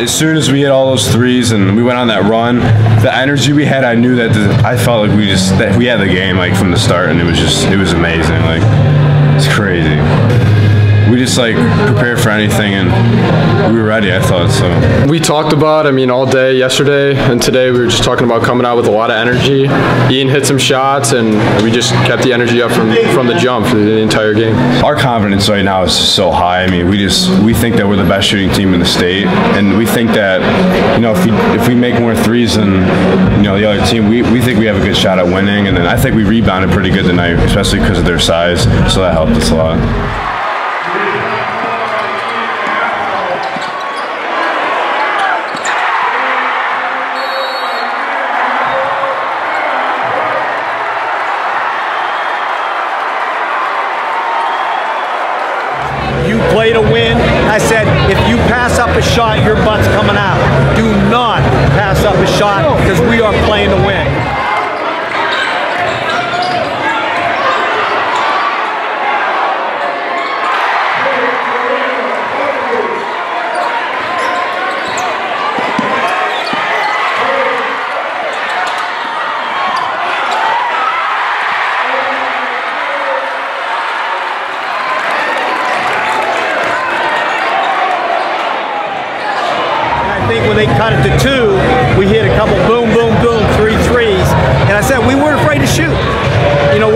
as soon as we hit all those threes and we went on that run, the energy we had, I knew that the, I felt like we just that we had the game like from the start, and it was just it was amazing. Like just like prepared for anything and we were ready. I thought so. We talked about, I mean, all day yesterday and today we were just talking about coming out with a lot of energy. Ian hit some shots and we just kept the energy up from from the jump for the entire game. Our confidence right now is so high. I mean, we just we think that we're the best shooting team in the state, and we think that you know if we if we make more threes than you know the other team, we, we think we have a good shot at winning. And then I think we rebounded pretty good tonight, especially because of their size, so that helped us a lot. Shot, your butt's coming out. Do not pass up a shot because we are playing to win. think when they cut it to two, we hit a couple boom, boom, boom, three threes. And I said, we weren't afraid to shoot. You know,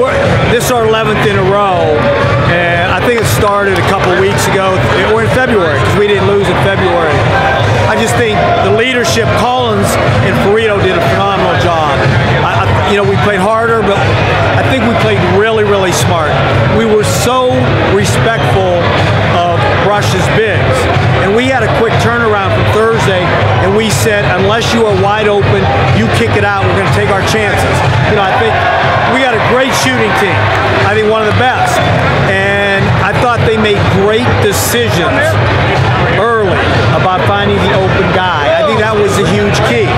this is our 11th in a row. And I think it started a couple weeks ago. We're in February because we didn't lose in February. I just think the leadership, Collins and Ferrito did a phenomenal job. I, I, you know, we played harder, but I think we played really, really smart. We were so respectful of Brush's bigs. And we had a quick turnaround from Thursday, and we said, unless you are wide open, you kick it out, we're going to take our chances. You know, I think we got a great shooting team. I think one of the best. And I thought they made great decisions early about finding the open guy. I think that was a huge key.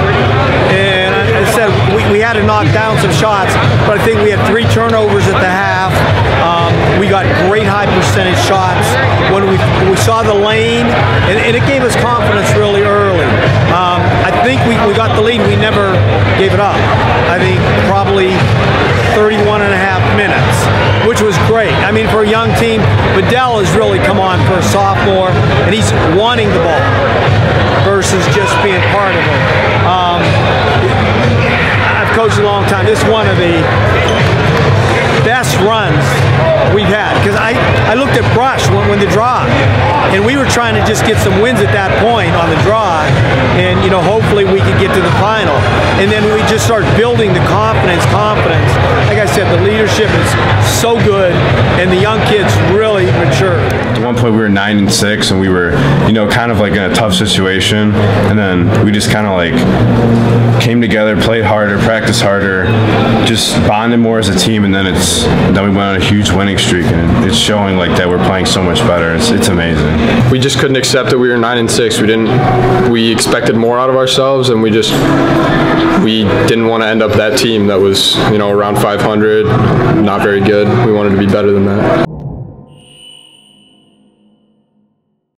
And I said, we, we had to knock down some shots, but I think we had three turnovers at the half. Um, we got great high percentage shots when we we saw the lane, and, and it gave us confidence really early. Um, I think we, we got the lead. We never gave it up. I think probably 31 and a half minutes, which was great. I mean, for a young team, Bedell has really come on for a sophomore, and he's wanting the ball versus just being part of it. Um, I've coached a long time. This is one of the best runs we've had. Because I, I looked at Brush when, when the draw, and we were trying to just get some wins at that point on the draw, and you know hopefully we could get to the final. And then we just start building the confidence, confidence. Like I said, the leadership is so good, and the young kids really mature. Point we were nine and six, and we were you know kind of like in a tough situation, and then we just kind of like came together, played harder, practiced harder, just bonded more as a team, and then it's then we went on a huge winning streak, and it's showing like that we're playing so much better. It's, it's amazing. We just couldn't accept that we were nine and six. We didn't. We expected more out of ourselves, and we just we didn't want to end up that team that was you know around 500, not very good. We wanted to be better than that.